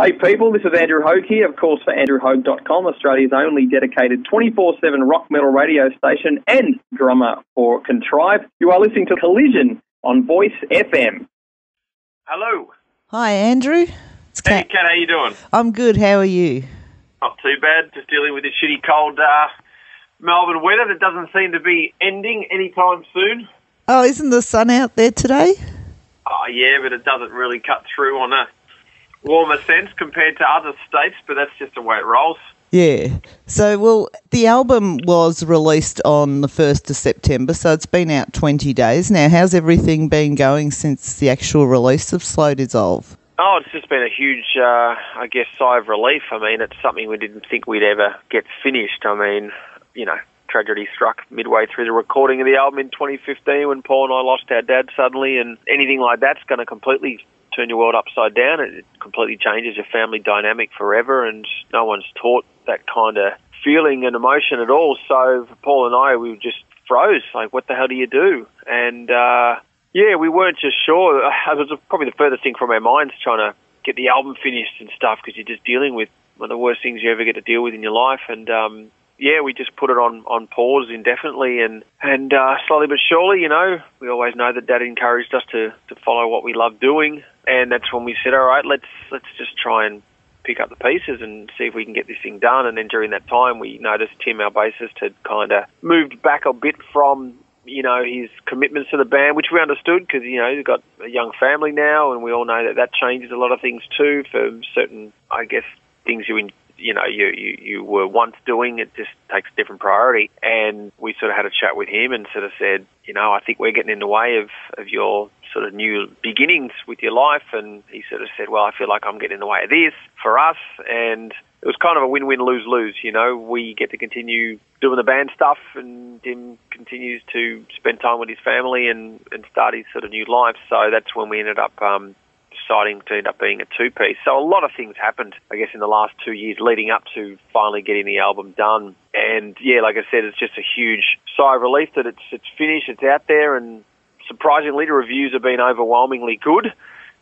Hey people, this is Andrew Haug here, of course, for AndrewHaug.com, Australia's only dedicated 24 7 rock metal radio station and drummer for Contrive. You are listening to Collision on Voice FM. Hello. Hi, Andrew. It's Hey, Cat. Cat, how you doing? I'm good. How are you? Not too bad. Just dealing with this shitty cold uh, Melbourne weather that doesn't seem to be ending anytime soon. Oh, isn't the sun out there today? Oh, yeah, but it doesn't really cut through on a warmer sense compared to other states, but that's just the way it rolls. Yeah. So, well, the album was released on the 1st of September, so it's been out 20 days now. How's everything been going since the actual release of Slow Dissolve? Oh, it's just been a huge, uh, I guess, sigh of relief. I mean, it's something we didn't think we'd ever get finished. I mean, you know, tragedy struck midway through the recording of the album in 2015 when Paul and I lost our dad suddenly, and anything like that's going to completely turn your world upside down. It completely changes your family dynamic forever, and no one's taught that kind of feeling and emotion at all. So Paul and I, we just froze. Like, what the hell do you do? And uh, yeah, we weren't just sure. It was probably the furthest thing from our minds trying to get the album finished and stuff because you're just dealing with one of the worst things you ever get to deal with in your life. And um, yeah, we just put it on, on pause indefinitely, and and uh, slowly but surely, you know, we always know that Dad encouraged us to, to follow what we love doing, and that's when we said, all right, let's let's just try and pick up the pieces and see if we can get this thing done. And then during that time, we noticed Tim, our bassist, had kind of moved back a bit from you know his commitments to the band, which we understood because you know he's got a young family now, and we all know that that changes a lot of things too for certain, I guess, things you in, you know you, you you were once doing. It just takes a different priority, and we sort of had a chat with him and sort of said, you know, I think we're getting in the way of of your sort of new beginnings with your life, and he sort of said, well, I feel like I'm getting in the way of this for us, and it was kind of a win-win lose-lose. You know, we get to continue doing the band stuff, and Tim continues to spend time with his family and and start his sort of new life. So that's when we ended up. Um, deciding to end up being a two-piece. So a lot of things happened, I guess, in the last two years leading up to finally getting the album done. And yeah, like I said, it's just a huge sigh of relief that it's it's finished, it's out there, and surprisingly, the reviews have been overwhelmingly good.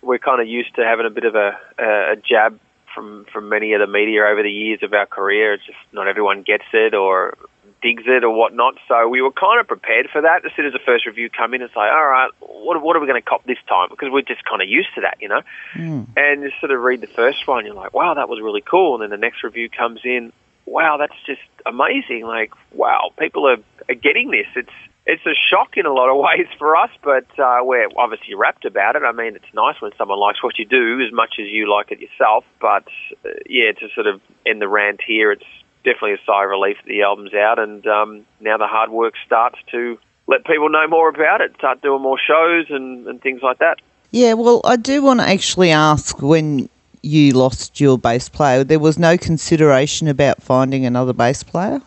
We're kind of used to having a bit of a, a jab from from many of the media over the years of our career. It's just not everyone gets it or digs it or whatnot. So we were kind of prepared for that. As soon as the first review come in, it's like, all right, what, what are we going to cop this time? Because we're just kind of used to that, you know. Mm. And you sort of read the first one, you're like, wow, that was really cool. And then the next review comes in, wow, that's just amazing. Like, wow, people are, are getting this. It's it's a shock in a lot of ways for us, but uh, we're obviously rapt about it. I mean, it's nice when someone likes what you do as much as you like it yourself. But uh, yeah, to sort of end the rant here, it's definitely a sigh of relief that the album's out, and um, now the hard work starts to let people know more about it, start doing more shows and, and things like that. Yeah, well, I do want to actually ask when you lost your bass player, there was no consideration about finding another bass player?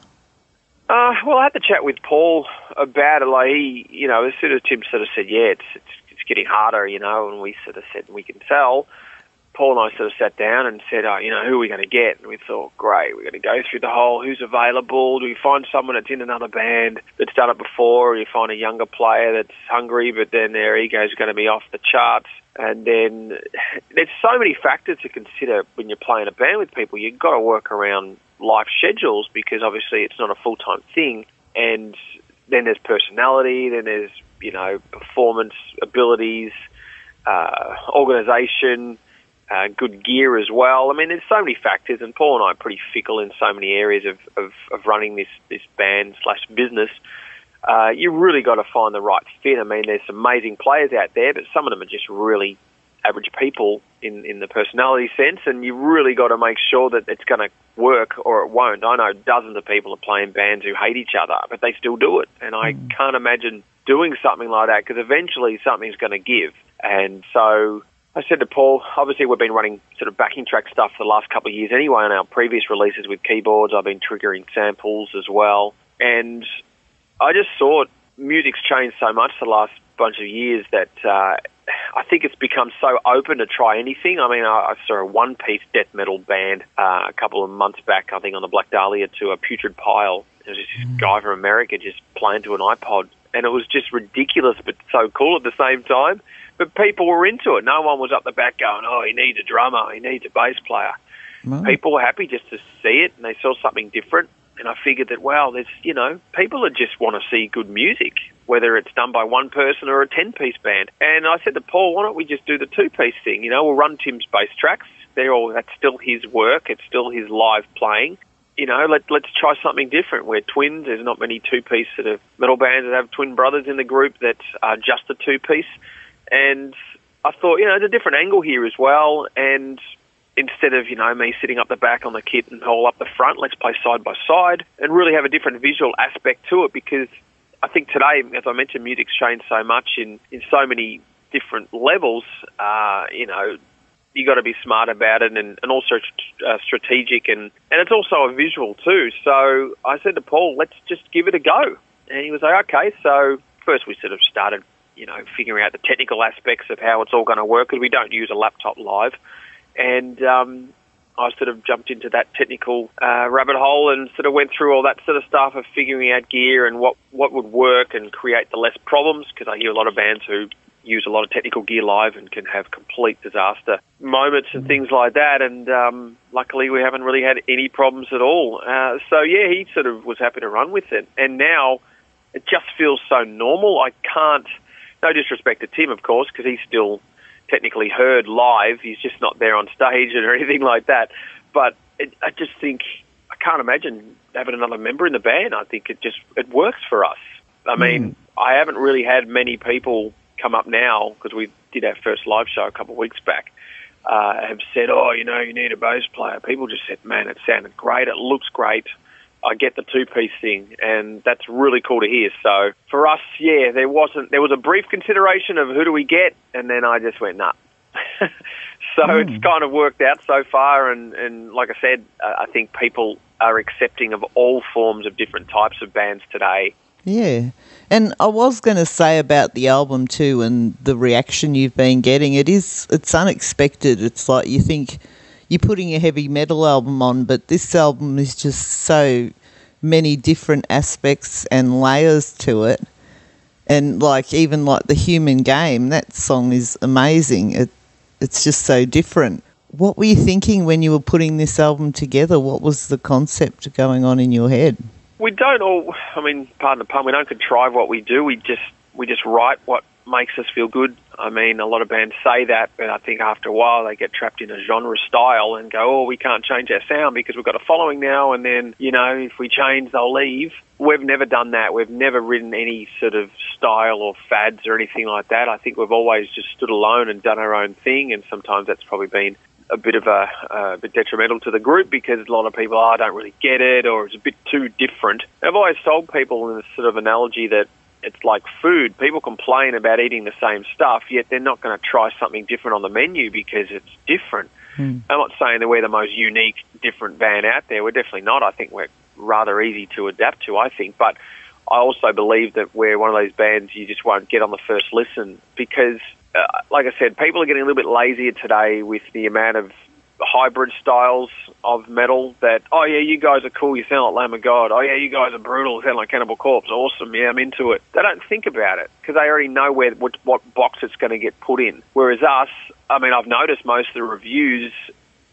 Uh, well, I had to chat with Paul about it. Like he, you know, as soon as Tim sort of said, "Yeah, it's it's, it's getting harder," you know, and we sort of said we can tell. Paul and I sort of sat down and said, oh, you know, who are we going to get? And we thought, great, we're going to go through the whole who's available. Do we find someone that's in another band that's done it before? Or do you find a younger player that's hungry, but then their ego's going to be off the charts? And then there's so many factors to consider when you're playing a band with people. You've got to work around life schedules because obviously it's not a full time thing. And then there's personality, then there's, you know, performance abilities, uh, organization, uh, good gear as well. I mean, there's so many factors, and Paul and I are pretty fickle in so many areas of, of, of running this, this band slash business. Uh, you really got to find the right fit. I mean, there's some amazing players out there, but some of them are just really average people in, in the personality sense, and you really got to make sure that it's going to work or it won't. I know dozens of people are playing bands who hate each other, but they still do it, and I Mm. can't imagine doing something like that because eventually something's going to give. And so I said to Paul, obviously we've been running sort of backing track stuff for the last couple of years anyway on our previous releases with keyboards. I've been triggering samples as well. And I just thought music's changed so much the last bunch of years that uh, I think it's become so open to try anything. I mean, I, I saw a one-piece death metal band uh, a couple of months back, I think on the Black Dahlia to a Putrid Pile. There was just this guy from America just playing to an iPod, and it was just ridiculous, but so cool at the same time. but people were into it. No one was up the back going, "Oh, he needs a drummer, he needs a bass player." People were happy just to see it, and they saw something different. And I figured that, well, there's, you know, people that just want to see good music, whether it's done by one person or a 10 piece band. And I said to Paul, why don't we just do the two piece thing? You know, we'll run Tim's bass tracks. They're all, that's still his work, it's still his live playing. You know, let, let's try something different. We're twins. There's not many two piece sort of metal bands that have twin brothers in the group that are just a two piece. And I thought, you know, there's a different angle here as well. And instead of, you know, me sitting up the back on the kit and Paul up the front, let's play side by side and really have a different visual aspect to it because I think today, as I mentioned, music's changed so much in, in so many different levels. Uh, you know, you got to be smart about it and, and also uh, strategic and, and it's also a visual too. So I said to Paul, let's just give it a go. And he was like, okay. So first we sort of started, you know, figuring out the technical aspects of how it's all going to work because we don't use a laptop live and um, I sort of jumped into that technical uh, rabbit hole and sort of went through all that sort of stuff of figuring out gear and what, what would work and create the less problems because I hear a lot of bands who use a lot of technical gear live and can have complete disaster moments and things like that. And um, luckily, we haven't really had any problems at all. Uh, so yeah, he sort of was happy to run with it. And now it just feels so normal. I can't. No disrespect to Tim, of course, because he's still technically heard live. He's just not there on stage or anything like that. But it, I just think I can't imagine having another member in the band. I think it just it works for us. I mean, mm. I haven't really had many people come up now because we did our first live show a couple of weeks back. Uh, have said, "Oh, you know, you need a bass player." People just said, "Man, it sounded great. It looks great." I get the two piece thing, and that's really cool to hear. So for us, yeah, there wasn't there was a brief consideration of who do we get, and then I just went nah. so mm. it's kind of worked out so far, and and like I said, uh, I think people are accepting of all forms of different types of bands today. Yeah. And I was going to say about the album too and the reaction you've been getting. It is it's unexpected. It's like you think you're putting a heavy metal album on, but this album is just so many different aspects and layers to it. And like even like the human game, that song is amazing. It it's just so different. What were you thinking when you were putting this album together? What was the concept going on in your head? We don't all. I mean, pardon the pun. We don't contrive what we do. We just we just write what makes us feel good. I mean, a lot of bands say that, but I think after a while they get trapped in a genre style and go, oh, we can't change our sound because we've got a following now, and then, you know, if we change, they'll leave. We've never done that. We've never written any sort of style or fads or anything like that. I think we've always just stood alone and done our own thing, and sometimes that's probably been a bit of a, a bit detrimental to the group because a lot of people, oh, I don't really get it, or it's a bit too different. I've always told people in this sort of analogy that it's like food. People complain about eating the same stuff, yet they're not going to try something different on the menu because it's different. Mm. I'm not saying that we're the most unique, different band out there. We're definitely not. I think we're rather easy to adapt to, I think. But I also believe that we're one of those bands you just won't get on the first listen because, uh, like I said, people are getting a little bit lazier today with the amount of hybrid styles of metal that, oh yeah, you guys are cool, you sound like Lamb of God. Oh yeah, you guys are brutal, you sound like Cannibal Corpse. Awesome, yeah, I'm into it. They don't think about it because they already know where what, what box it's going to get put in. Whereas us, I mean, I've noticed most of the reviews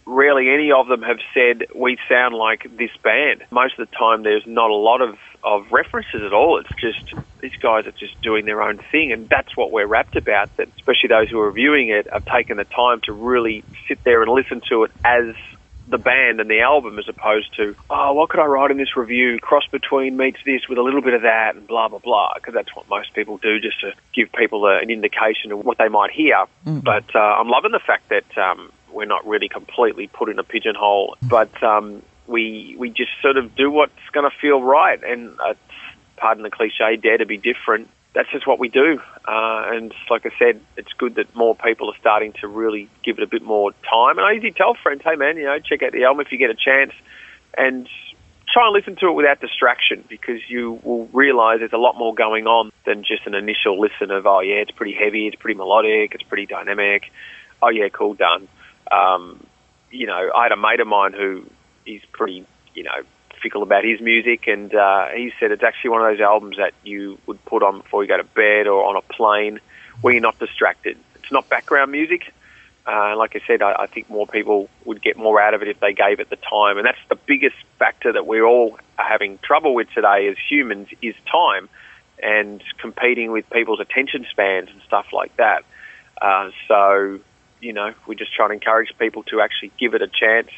rarely any of them have said we sound like this band. Most of the time, there's not a lot of, of references at all. It's just these guys are just doing their own thing, and that's what we're rapt about. That especially those who are reviewing it have taken the time to really sit there and listen to it as the band and the album as opposed to, oh, what could I write in this review? Cross between meets this with a little bit of that and blah, blah, blah. Because that's what most people do just to give people a, an indication of what they might hear. Mm. But uh, I'm loving the fact that um, we're not really completely put in a pigeonhole, but um, we we just sort of do what's going to feel right, and uh, pardon the cliche, dare to be different. That's just what we do, uh, and like I said, it's good that more people are starting to really give it a bit more time. And I usually tell friends, "Hey man, you know, check out the album if you get a chance, and try and listen to it without distraction because you will realise there's a lot more going on than just an initial listen of, oh yeah, it's pretty heavy, it's pretty melodic, it's pretty dynamic. Oh yeah, cool, done. Um, you know, I had a mate of mine who is pretty, you know, fickle about his music, and uh, he said it's actually one of those albums that you would put on before you go to bed or on a plane where you're not distracted. It's it's not background music. Uh, like I said, I, I think more people would get more out of it if they gave it the time, and that's the biggest factor that we all are having trouble with today as humans is time, and competing with people's attention spans and stuff like that. Uh, so, you know, we just try to encourage people to actually give it a chance.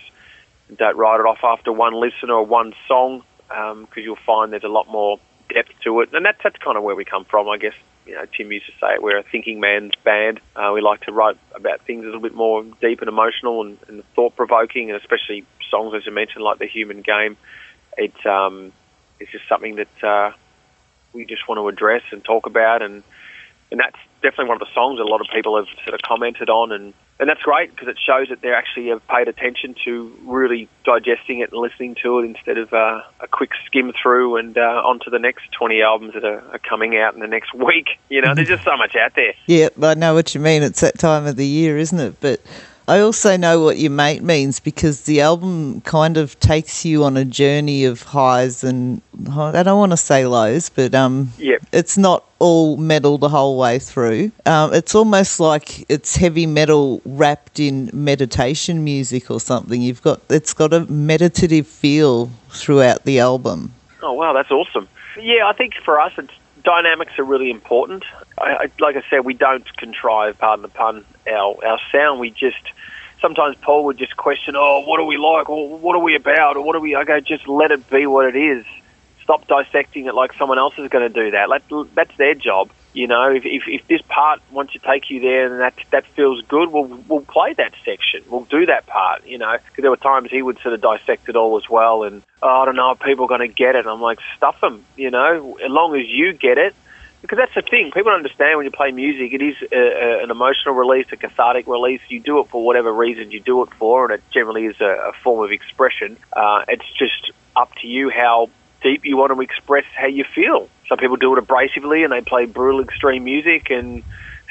Don't write it off after one listen or one song, because um, you'll find there's a lot more depth to it, and that's that's kind of where we come from, I guess you know, Tim used to say it, we're a thinking man's band. Uh, we like to write about things a little bit more deep and emotional and, and thought provoking, and especially songs, as you mentioned, like The Human Game. It's, um, it's just something that uh, we just want to address and talk about, and, and that's definitely one of the songs that a lot of people have sort of commented on and and that's great because it shows that they actually have paid attention to really digesting it and listening to it instead of uh, a quick skim through and uh, on to the next 20 albums that are, are, coming out in the next week. You know, there's just so much out there. Yeah, I know what you mean. It's that time of the year, isn't it? But I also know what your mate means because the album kind of takes you on a journey of highs and I don't want to say lows, but um, yep. it's not all metal the whole way through. Um, it's almost like it's heavy metal wrapped in meditation music or something. You've got it's got a meditative feel throughout the album. Oh wow, that's awesome. Yeah, I think for us, it's dynamics are really important. I, like I said, we don't contrive, pardon the pun, our our sound. We just sometimes Paul would just question, oh, what are we like, or what are we about, or what are we? I go, just let it be what it is. Stop dissecting it like someone else is going to do that. Let, that's their job. You know, if, if, if this part wants to take you there and that that feels good, we'll we'll play that section. We'll do that part. You know, because there were times he would sort of dissect it all as well, and oh, I don't know if people are going to get it. I'm like, stuff them. You know, as long as you get it, because that's the thing. People understand when you play music, it is a, a, an emotional release, a cathartic release. You do it for whatever reason you do it for, and it generally is a, a form of expression. Uh, it's just up to you how deep you want to express how you feel. Some people do it abrasively and they play brutal, extreme music and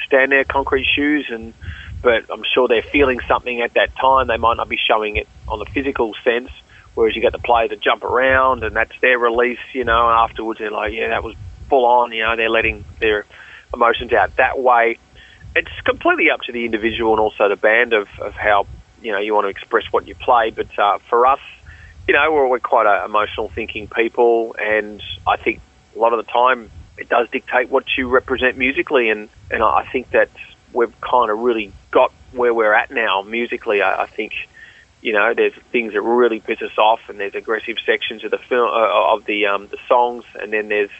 stand there, concrete shoes, and but I'm sure they're feeling something at that time. They might not be showing it on the physical sense. Whereas you get the player to jump around, and that's their release, you know. Afterwards, they're like, "Yeah, that was full on. You know, they're letting their emotions out that way. It's completely up to the individual and also the band of, of how you know you want to express what you play. But uh, for us, you know, we're, we're quite a emotional thinking people, and I think a lot of the time it does dictate what you represent musically, and and I think that we've kind of really got where we're at now musically. I, I think you know, there's things that really piss us off, and there's aggressive sections of the film uh, of the um, the songs, and then there's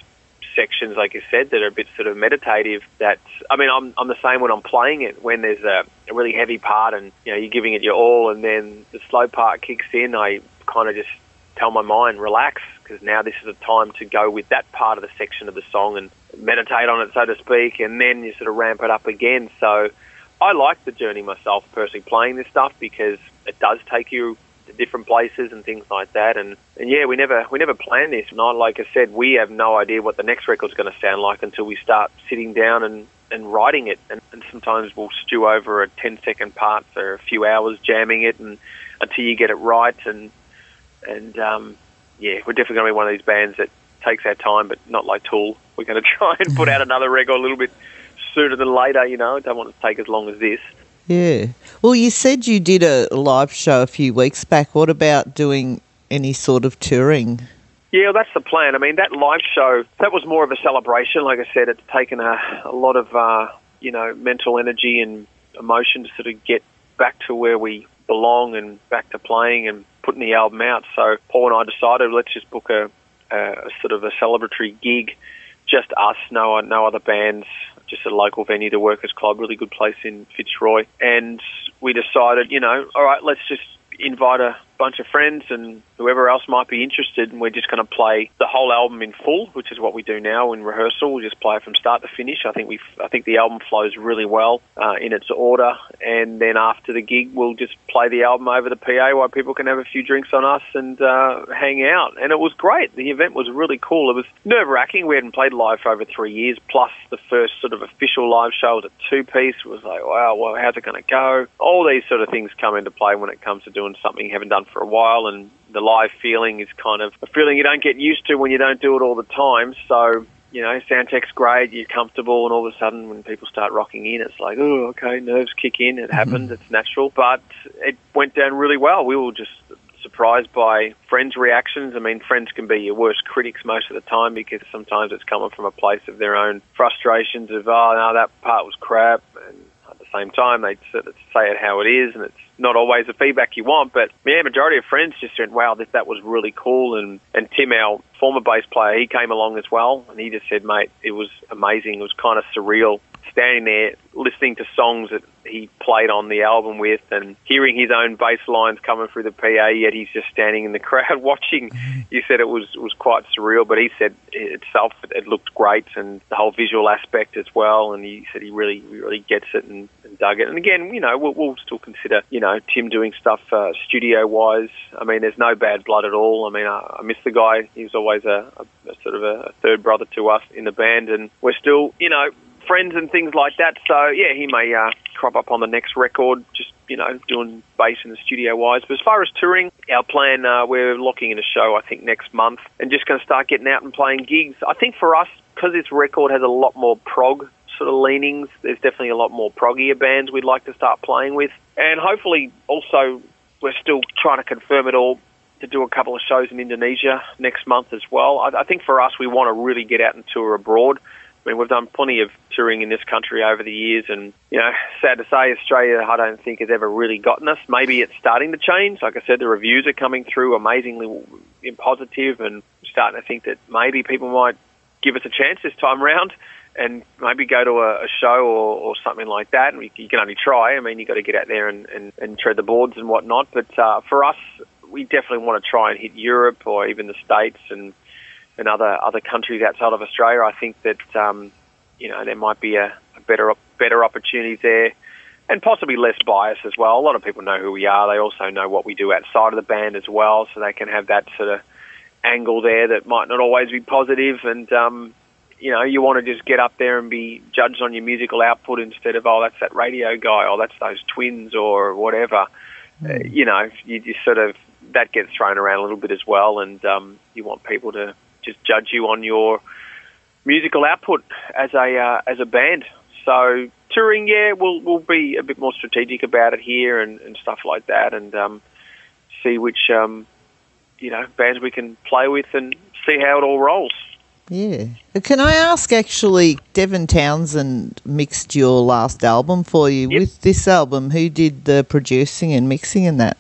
sections, like you said, that are a bit sort of meditative. That I mean, I'm I'm the same when I'm playing it. When there's a, a really heavy part and you know you're giving it your all, and then the slow part kicks in, I kind of just tell my mind relax because now this is the time to go with that part of the section of the song and meditate on it, so to speak, and then you sort of ramp it up again. So I like the journey myself personally playing this stuff because it does take you different places and things like that. And, and yeah, we never we never planned this. Not like I said, we have no idea what the next record's going to sound like until we start sitting down and and writing it. And, and sometimes we'll stew over a 10 second part for a few hours jamming it, and until you get it right. And and um, yeah, we're definitely going to be one of these bands that takes our time, but not like Tool. We're going to try and put out another record a little bit sooner than later. You know, don't want to take as long as this. Yeah. Well, you said you did a live show a few weeks back. What about doing any sort of touring? Yeah, well, that's the plan. I mean, that live show, that was more of a celebration. Like I said, it's taken a, a lot of, uh, you know, mental energy and emotion to sort of get back to where we belong and back to playing and putting the album out. So Paul and I decided let's just book a, a sort of a celebratory gig, just us, no, no other bands, just a local venue, the Workers Club, really good place in Fitzroy. And we decided, you know, all right, let's just invite a bunch of friends and whoever else might be interested, and we're just going to play the whole album in full, which is what we do now in rehearsal. We just play it from start to finish. I think we, I think the album flows really well uh, in its order, and then after the gig, we'll just play the album over the PA while people can have a few drinks on us and uh, hang out. And it was great. The event was really cool. It was nerve wracking. We hadn't played live for over three years. Plus, the first sort of official live show was a two piece. It was like, wow, well, how's it going to go? All these sort of things come into play when it comes to doing something you haven't done for a while, and the live feeling is kind of a feeling you don't get used to when you don't do it all the time. So you know, sound check's great, you're comfortable, and all of a sudden when people start rocking in, it's like, oh, okay, nerves kick in, it mm-hmm. happens, it's natural. But it went down really well. We were just surprised by friends' reactions. I mean, friends can be your worst critics most of the time because sometimes it's coming from a place of their own frustrations of, oh, no, that part was crap. Same time, they sort of say it how it is, and it's not always the feedback you want. But yeah, majority of friends just went, wow, that, that was really cool. And, and Tim, our former bass player, he came along as well, and he just said, mate, it was amazing. It was kind of surreal standing there listening to songs that he played on the album with and hearing his own bass lines coming through the PA, yet he's just standing in the crowd watching. You said it was was quite surreal, but he said itself it looked great and the whole visual aspect as well. And he said he really really gets it and, and dug it. And again, you know, we'll, we'll still consider you know Tim doing stuff uh, studio wise. I mean, there's no bad blood at all. I mean, I, I miss the guy. He was always a, a, a sort of a, a third brother to us in the band, and we're still you know friends and things like that. So yeah, he may uh, crop up on the next record, just you know, doing bass in the studio wise. But as far as touring, our plan uh, we're locking in a show I think next month, and just going to start getting out and playing gigs. I think for us, because this record has a lot more prog sort of leanings, there's definitely a lot more proggier bands we'd like to start playing with, and hopefully also we're still trying to confirm it all to do a couple of shows in Indonesia next month as well. I, I think for us, we want to really get out and tour abroad. Mean, we've done plenty of touring in this country over the years, and you know, sad to say, Australia, I don't think has ever really gotten us. Maybe it's starting to change. Like I said, the reviews are coming through amazingly positive, and starting to think that maybe people might give us a chance this time round and maybe go to a, a show or, or something like that. And you can only try. I mean, you've got to get out there and, and, and tread the boards and whatnot. But uh, for us, we definitely want to try and hit Europe or even the States and and other other countries outside of Australia. I think that um, you know there might be a, a better better opportunities there, and possibly less bias as well. A lot of people know who we are. They also know what we do outside of the band as well, so they can have that sort of angle there that might not always be positive. And um, you know, you want to just get up there and be judged on your musical output instead of oh, that's that radio guy, or that's those twins, or whatever. Mm. Uh, you know, you just sort of that gets thrown around a little bit as well, and um, you want people to just judge you on your musical output as a uh, as a band. So touring, yeah, we'll we'll be a bit more strategic about it here and, and stuff like that, and um, see which um, you know bands we can play with and see how it all rolls. Yeah. Can I ask actually, Devin Townsend mixed your last album for you. Yep. With this album, who did the producing and mixing in that?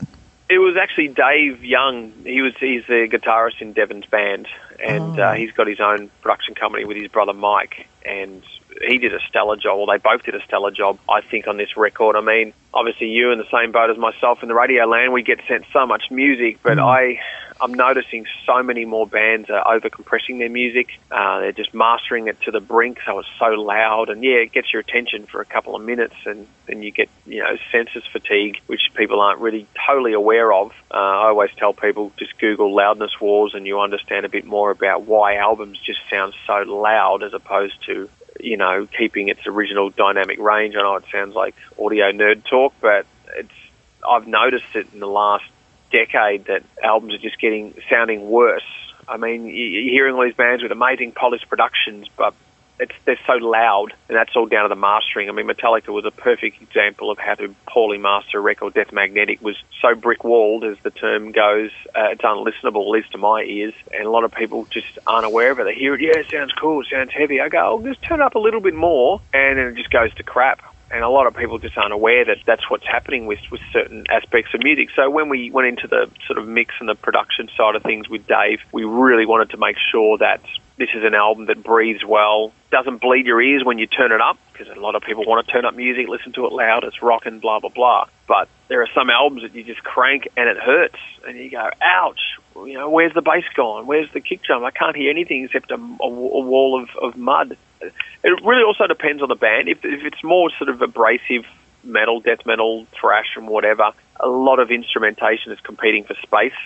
It was actually Dave Young. He was he's the guitarist in Devin's band, and oh. uh, he's got his own production company with his brother Mike, and he did a stellar job. Well, they both did a stellar job, I think, on this record. I mean, obviously, you in the same boat as myself in the radio land, we get sent so much music, but mm. I I'm noticing so many more bands are over compressing their music. Uh, they're just mastering it to the brink, so it's so loud, and yeah, it gets your attention for a couple of minutes, and then you get you know senses fatigue, which people aren't really totally aware of. Uh, I always tell people just Google loudness wars, and you understand a bit more about why albums just sound so loud as opposed to you know keeping its original dynamic range. I know it sounds like audio nerd talk, but it's I've noticed it in the last decade that albums are just getting sounding worse. I mean, you're hearing all these bands with amazing polished productions, but it's they're so loud, and that's all down to the mastering. I mean, Metallica was a perfect example of how to poorly master a record. Death Magnetic was so brick walled, as the term goes. Uh, it's unlistenable, at least to my ears, and a lot of people just aren't aware of it. They hear it, yeah, it sounds cool, it sounds heavy. I go, oh, just turn up a little bit more, and then it just goes to crap and a lot of people just aren't aware that that's what's happening with, with certain aspects of music. So when we went into the sort of mix and the production side of things with Dave, we really wanted to make sure that this is an album that breathes well, doesn't bleed your ears when you turn it up, because a lot of people want to turn up music, listen to it loud, it's rock and blah, blah, blah. But there are some albums that you just crank and it hurts, and you go, ouch, you know, where's the bass gone? Where's the kick drum? I can't hear anything except a, a, a wall of, of mud. It really also depends on the band. If, if it's more sort of abrasive metal, death metal, thrash, and whatever, a lot of instrumentation is competing for space.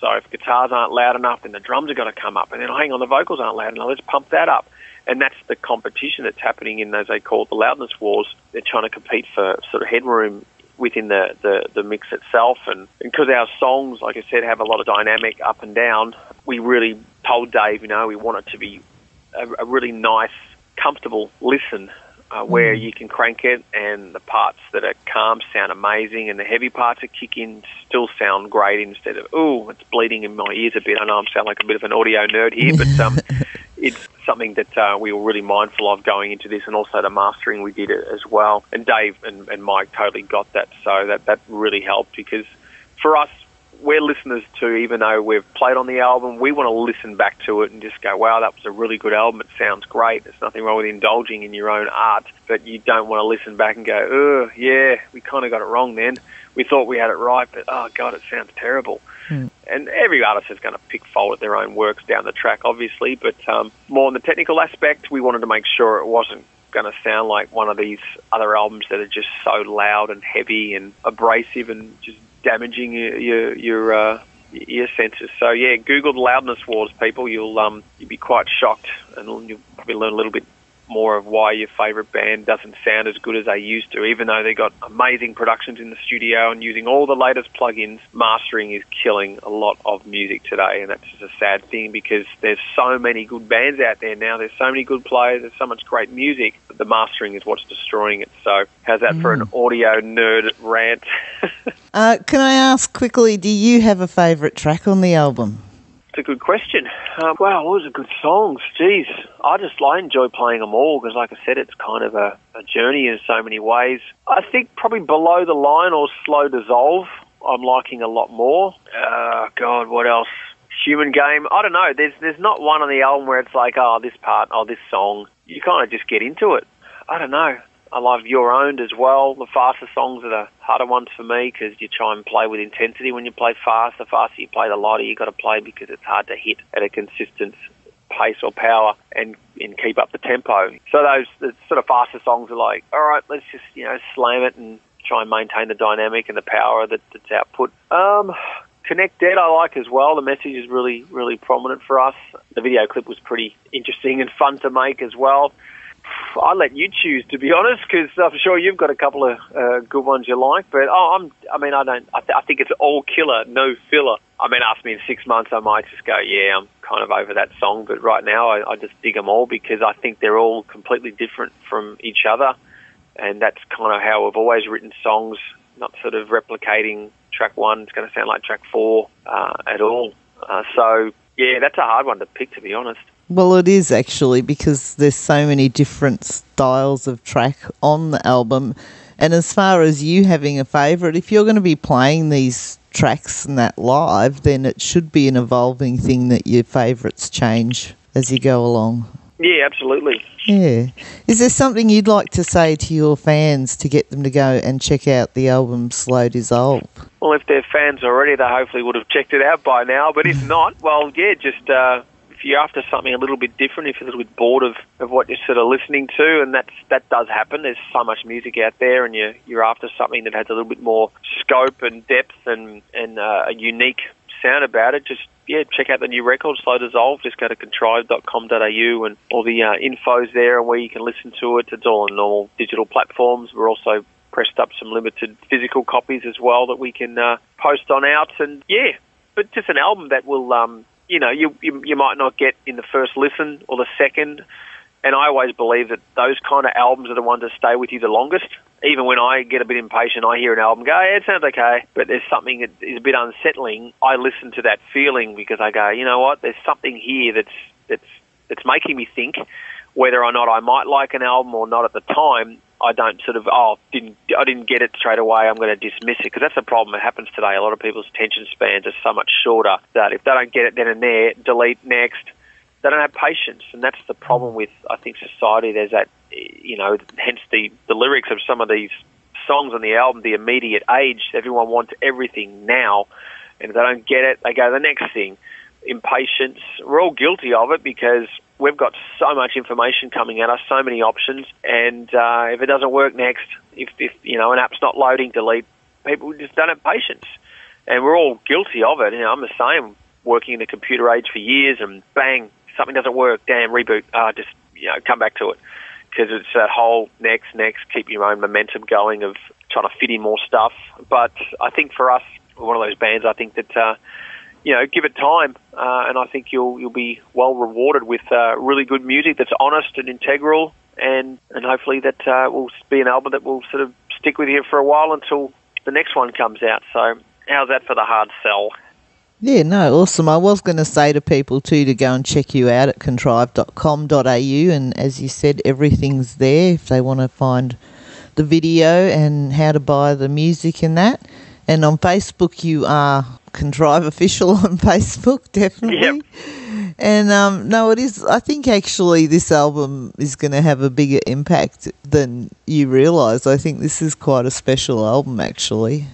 So if guitars aren't loud enough, then the drums are going to come up, and then oh, hang on, the vocals aren't loud enough. Let's pump that up, and that's the competition that's happening in as they call it the loudness wars. They're trying to compete for sort of headroom within the, the, the mix itself, and because our songs, like I said, have a lot of dynamic up and down, we really told Dave, you know, we want it to be a, a really nice, comfortable listen uh, where you can crank it and the parts that are calm sound amazing and the heavy parts that kick in still sound great instead of, oh, it's bleeding in my ears a bit. I know I'm sounding like a bit of an audio nerd here, but um, it's something that uh, we were really mindful of going into this and also the mastering we did it as well. And Dave and, and Mike totally got that, so that, that really helped because for us, we're listeners too, even though we've played on the album, we want to listen back to it and just go, wow, that was a really good album. It sounds great. There's nothing wrong with indulging in your own art, but you don't want to listen back and go, oh, yeah, we kind of got it wrong then. We thought we had it right, but oh, God, it sounds terrible. Hmm. And every artist is going to pick fault at their own works down the track, obviously, but um, more on the technical aspect, we wanted to make sure it wasn't going to sound like one of these other albums that are just so loud and heavy and abrasive and just damaging your your, your uh, ear sensors. So yeah, Google the loudness wars, people. You'll um you'll be quite shocked, and you'll probably learn a little bit more of why your favourite band doesn't sound as good as they used to, even though they got amazing productions in the studio and using all the latest plugins. Mastering is killing a lot of music today, and that's just a sad thing because there's so many good bands out there now. There's so many good players. There's so much great music, but the mastering is what's destroying it. So, how's that for an audio nerd rant? Uh, can I ask quickly, do you have a favourite track on the album? It's a good question. Um, wow, those are good songs. Jeez, I just I enjoy playing them all because, like I said, it's kind of a, a journey in so many ways. I think probably below the line or slow dissolve. I'm liking a lot more. Uh, God, what else? Human Game. I don't know. There's there's not one on the album where it's like, oh, this part, oh, this song. You kind of just get into it. I don't know. I love Your Owned as well. The faster songs are the harder ones for me because you try and play with intensity when you play fast. The faster you play, the lighter you got to play because it's hard to hit at a consistent pace or power and, and keep up the tempo. So those the sort of faster songs are like, all right, let's just you know slam it and try and maintain the dynamic and the power that, that's output. Um, Connect Dead I like as well. The message is really, really prominent for us. The video clip was pretty interesting and fun to make as well. I'll let you choose, to be honest, because I'm sure you've got a couple of uh, good ones you like. But oh, I'm, I mean, I don't. I, th- I think it's all killer, no filler. I mean, ask me in six months, I might just go, yeah, I'm kind of over that song. But right now, I, I just dig them all because I think they're all completely different from each other, and that's kind of how we've always written songs, not sort of replicating track one. It's going to sound like track four uh, at all. Uh, so yeah, that's a hard one to pick, to be honest. Well, it is actually because there's so many different styles of track on the album. And as far as you having a favourite, if you're going to be playing these tracks and that live, then it should be an evolving thing that your favourites change as you go along. Yeah, absolutely. Yeah. Is there something you'd like to say to your fans to get them to go and check out the album Slow Dissolve? Well, if they're fans already, they hopefully would have checked it out by now. But if not, well, yeah, just uh, you're after something a little bit different, if you're a little bit bored of, of what you're sort of listening to, and that's that does happen. There's so much music out there, and you're you're after something that has a little bit more scope and depth and and uh, a unique sound about it. Just yeah, check out the new record, Slow Dissolve. Just go to contrive.com.au and all the uh, info's there and where you can listen to it. It's all on normal digital platforms. We're also pressed up some limited physical copies as well that we can uh, post on out. And yeah, but just an album that will um, you know, you, you you might not get in the first listen or the second. And I always believe that those kind of albums are the ones that stay with you the longest. Even when I get a bit impatient, I hear an album go, yeah, it sounds okay, but there's something that is a bit unsettling. I listen to that feeling because I go, you know what? There's something here that's that's that's making me think whether or not I might like an album or not at the time. I don't sort of oh didn't I didn't get it straight away. I'm going to dismiss it because that's the problem that happens today. A lot of people's attention spans are so much shorter that if they don't get it then and there, delete next. They don't have patience, and that's the problem with I think society. There's that you know, hence the the lyrics of some of these songs on the album, the immediate age. Everyone wants everything now, and if they don't get it, they go to the next thing. Impatience. We're all guilty of it because we've got so much information coming at us, so many options, and uh, if it doesn't work next, if, if you know an app's not loading, delete. People just don't have patience, and we're all guilty of it. You know, I'm the same, working in the computer age for years, and bang, something doesn't work. Damn, reboot. Uh, just you know, come back to it because it's that whole next, next, keep your own momentum going of trying to fit in more stuff. But I think for us, we're one of those bands. I think that. Uh, you know, give it time, uh, and I think you'll you'll be well rewarded with uh, really good music that's honest and integral, and and hopefully that uh, will be an album that will sort of stick with you for a while until the next one comes out. So how's that for the hard sell? Yeah, no, awesome. I was going to say to people too to go and check you out at contrive.com.au, and as you said, everything's there if they want to find the video and how to buy the music and that. And on Facebook, you are Contrive Official on Facebook, definitely. Yep. And um, no, it is. I think actually this album is going to have a bigger impact than you realise. I think this is quite a special album, actually.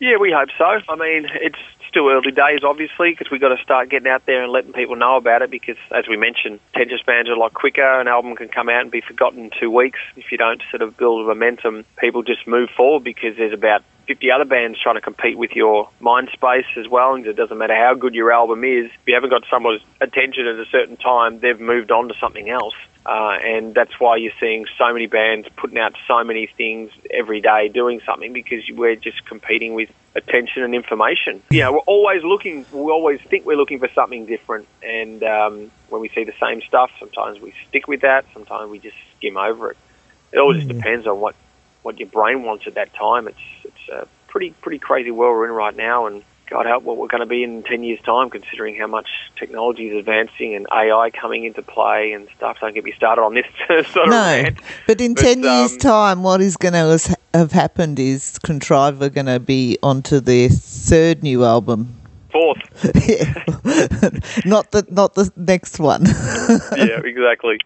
Yeah, we hope so. I mean, it's still early days, obviously, because we've got to start getting out there and letting people know about it. Because, as we mentioned, attention spans are a lot quicker. An album can come out and be forgotten in two weeks if you don't sort of build a momentum. People just move forward because there's about 50 other bands trying to compete with your mind space as well. And it doesn't matter how good your album is, if you haven't got someone's attention at a certain time, they've moved on to something else. Uh, and that's why you're seeing so many bands putting out so many things every day doing something because we're just competing with attention and information. You know, we're always looking, we always think we're looking for something different. And um, when we see the same stuff, sometimes we stick with that, sometimes we just skim over it. It all just depends on what, what your brain wants at that time. It's, pretty, pretty crazy world we're in right now. And God help what we're going to be in 10 years' time, considering how much technology is advancing and AI coming into play and stuff. Don't get me started on this sort of No, but in But, 10 years' um, time, what is going to have happened is Contrive are going to be onto their third new album. Fourth. not the not the next one. yeah, exactly.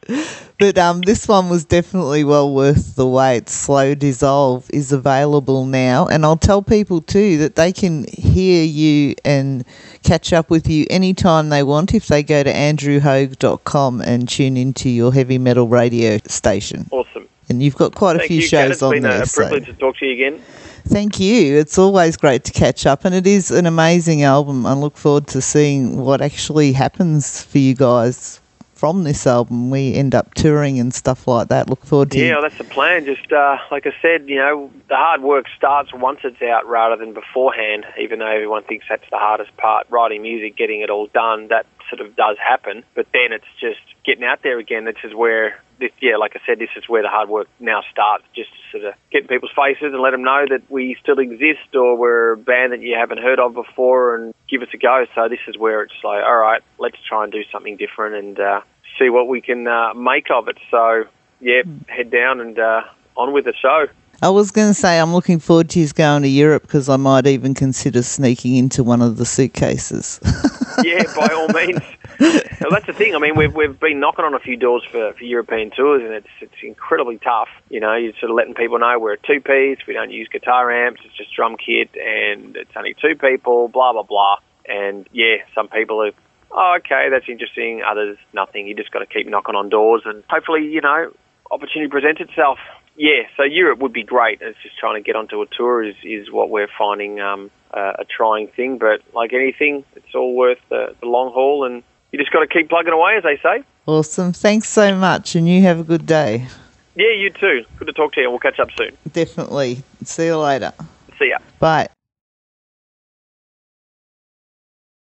But um, this one was definitely well worth the wait. Slow Dissolve is available now, and I'll tell people too that they can hear you and catch up with you anytime they want if they go to andrewhaug.com and tune into your heavy metal radio station. Awesome. And you've got quite a few you, Cat. shows It's on been there. a so- privilege to talk to you again. Thank you. It's always great to catch up, and it is an amazing album. I look forward to seeing what actually happens for you guys from this album. We end up touring and stuff like that. Look forward to Yeah, well, that's the plan. Just uh, like I said, you know, the hard work starts once it's out rather than beforehand. Even though everyone thinks that's the hardest part, writing music, getting it all done, that sort of does happen. But then it's just getting out there again. This is where, this, yeah, like I said, this is where the hard work now starts. Just to sort of get in people's faces and let them know that we still exist, or we're a band that you haven't heard of before, and give us a go. So this is where it's like, all right, let's try and do something different and uh, see what we can uh, make of it. So yeah, head down and uh, on with the show. I was going to say I'm looking forward to his going to Europe because I might even consider sneaking into one of the suitcases. yeah, by all means. Well, that's the thing. I mean, we've we've been knocking on a few doors for, for European tours, and it's it's incredibly tough. You know, you're sort of letting people know we're a two piece. We don't use guitar amps. It's just drum kit, and it's only two people. Blah blah blah. And yeah, some people are. Oh, okay, that's interesting. Others, nothing. You just got to keep knocking on doors, and hopefully, you know, opportunity presents itself. Yeah, so Europe would be great. It's just trying to get onto a tour is, is what we're finding um, uh, a trying thing. But like anything, it's all worth the, the long haul, and you just got to keep plugging away, as they say. awesome. Thanks so much, and you have a good day. Yeah, you too. Good to talk to you, and we'll catch up soon. Definitely. See you later. See ya. Bye.